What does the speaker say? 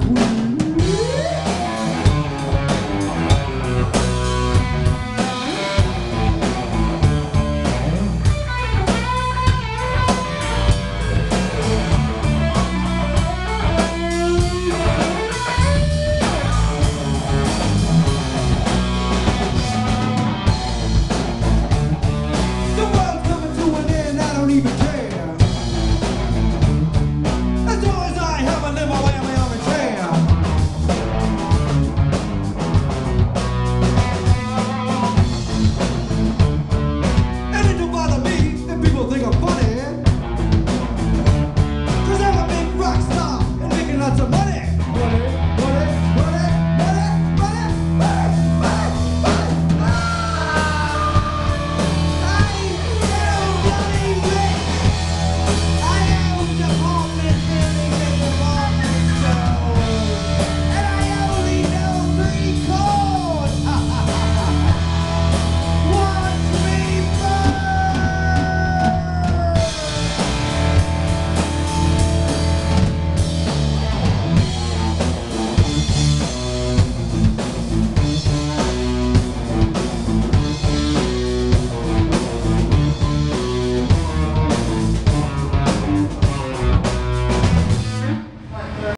acting